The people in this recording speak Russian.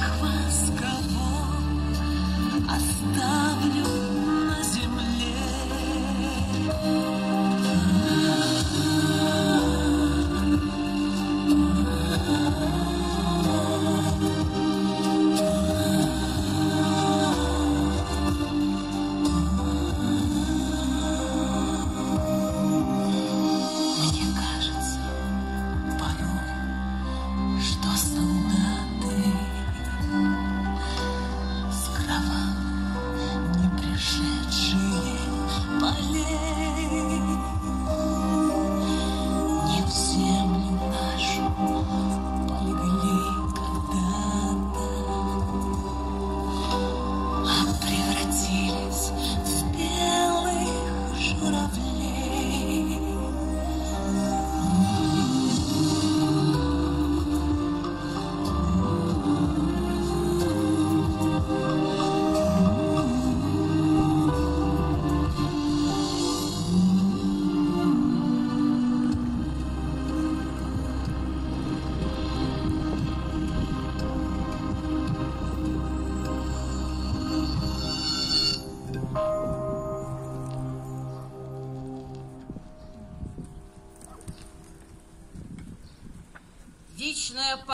всех вас, кого оставлю. what I've Сердечная